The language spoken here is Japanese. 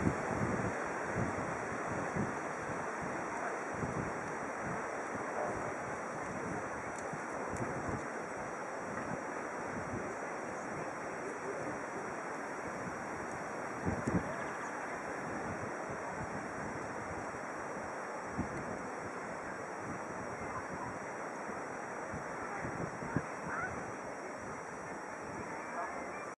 何?